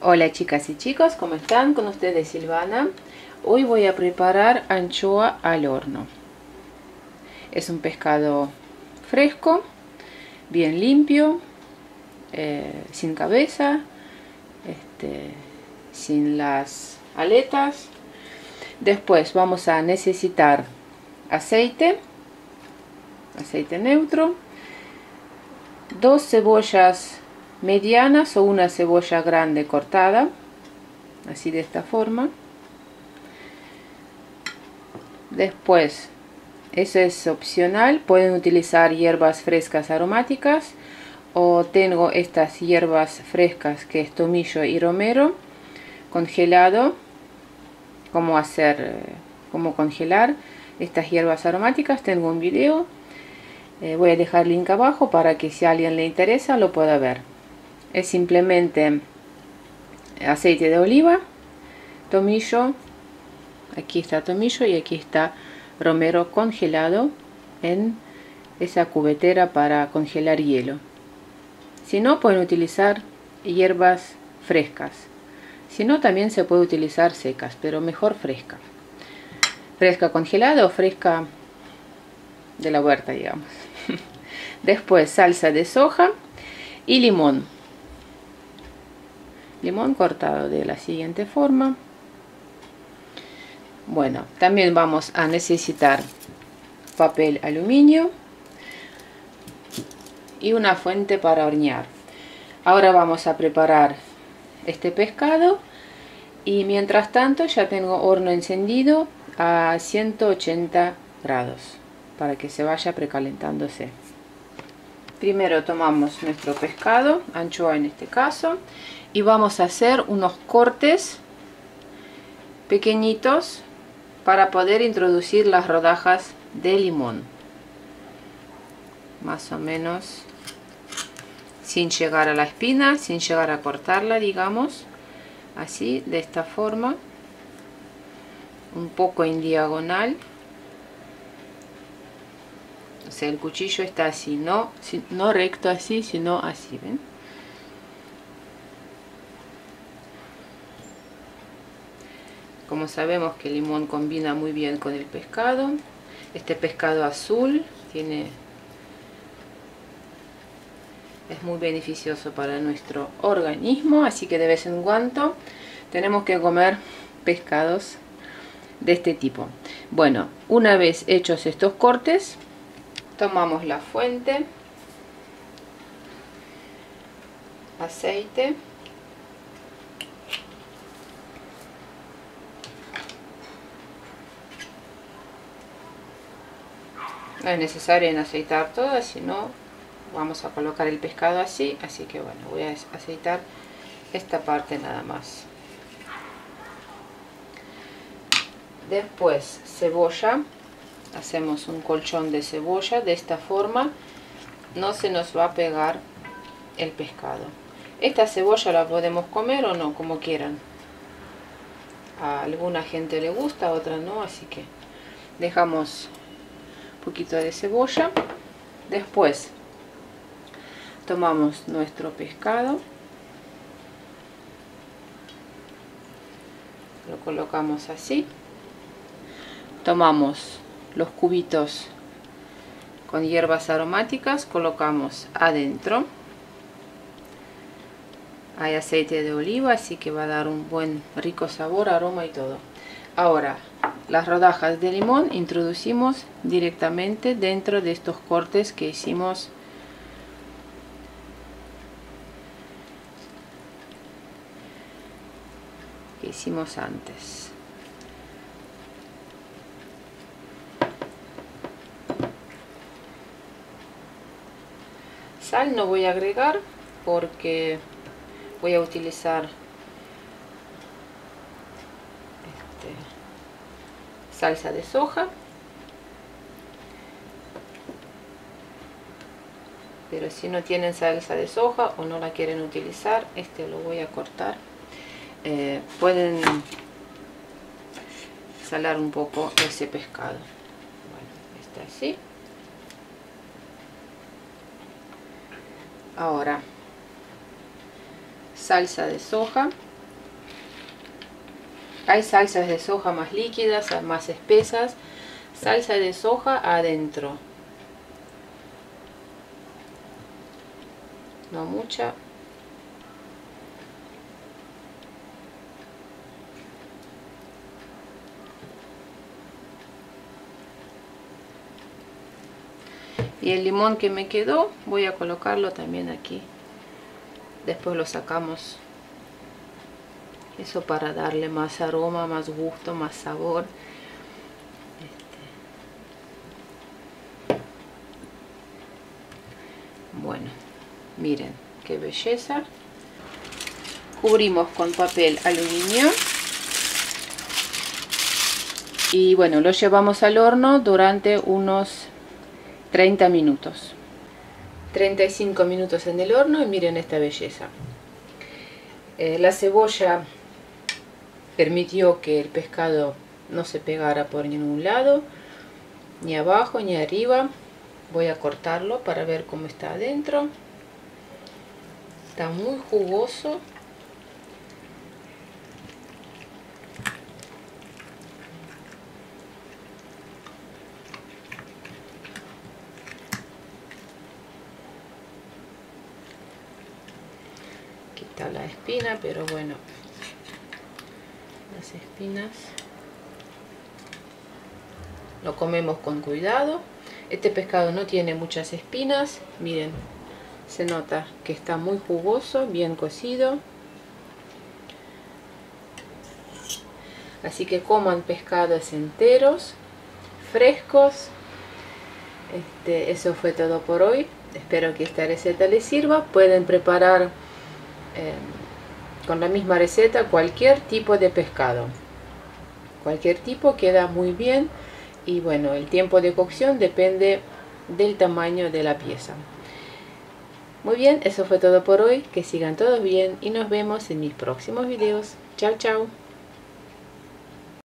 Hola chicas y chicos, ¿cómo están? Con ustedes Silvana. Hoy voy a preparar anchoa al horno. Es un pescado fresco, bien limpio, eh, sin cabeza, este, sin las aletas. Después vamos a necesitar aceite, aceite neutro, dos cebollas medianas o una cebolla grande cortada así de esta forma. Después eso es opcional pueden utilizar hierbas frescas aromáticas o tengo estas hierbas frescas que es tomillo y romero congelado cómo hacer cómo congelar estas hierbas aromáticas tengo un video eh, voy a dejar link abajo para que si a alguien le interesa lo pueda ver es simplemente aceite de oliva, tomillo, aquí está tomillo y aquí está romero congelado en esa cubetera para congelar hielo. Si no, pueden utilizar hierbas frescas. Si no, también se puede utilizar secas, pero mejor fresca. Fresca congelada o fresca de la huerta, digamos. Después salsa de soja y limón limón cortado de la siguiente forma. Bueno también vamos a necesitar papel aluminio y una fuente para hornear. Ahora vamos a preparar este pescado y mientras tanto ya tengo horno encendido a 180 grados para que se vaya precalentándose primero tomamos nuestro pescado anchoa en este caso y vamos a hacer unos cortes pequeñitos para poder introducir las rodajas de limón. Más o menos sin llegar a la espina sin llegar a cortarla digamos así de esta forma un poco en diagonal o sea el cuchillo está así no, no recto así sino así ven como sabemos que el limón combina muy bien con el pescado este pescado azul tiene es muy beneficioso para nuestro organismo así que de vez en cuando tenemos que comer pescados de este tipo. Bueno una vez hechos estos cortes tomamos la fuente aceite no es necesario en aceitar todo sino vamos a colocar el pescado así así que bueno voy a aceitar esta parte nada más. Después cebolla hacemos un colchón de cebolla de esta forma no se nos va a pegar el pescado. Esta cebolla la podemos comer o no como quieran. A alguna gente le gusta a otra no así que dejamos poquito de cebolla. Después tomamos nuestro pescado lo colocamos así tomamos los cubitos con hierbas aromáticas colocamos adentro. Hay aceite de oliva así que va a dar un buen rico sabor aroma y todo. Ahora las rodajas de limón introducimos directamente dentro de estos cortes que hicimos que hicimos antes no voy a agregar porque voy a utilizar salsa de soja. Pero si no tienen salsa de soja o no la quieren utilizar este lo voy a cortar. Eh, pueden salar un poco ese pescado. Bueno, está así ahora salsa de soja. Hay salsas de soja más líquidas, más espesas. Salsa de soja adentro. No mucha Y el limón que me quedó voy a colocarlo también aquí. Después lo sacamos eso para darle más aroma, más gusto, más sabor. Este. Bueno, miren qué belleza. Cubrimos con papel aluminio. Y bueno, lo llevamos al horno durante unos 30 minutos. 35 minutos en el horno y miren esta belleza. Eh, la cebolla permitió que el pescado no se pegara por ningún lado, ni abajo ni arriba. Voy a cortarlo para ver cómo está adentro. Está muy jugoso. Quita la espina, pero bueno, las espinas. Lo comemos con cuidado. Este pescado no tiene muchas espinas. Miren se nota que está muy jugoso bien cocido. Así que coman pescados enteros frescos. Este, eso fue todo por hoy. Espero que esta receta les sirva. Pueden preparar eh, con la misma receta cualquier tipo de pescado. Cualquier tipo queda muy bien y bueno el tiempo de cocción depende del tamaño de la pieza. Muy bien eso fue todo por hoy. Que sigan todos bien y nos vemos en mis próximos videos. Chao chao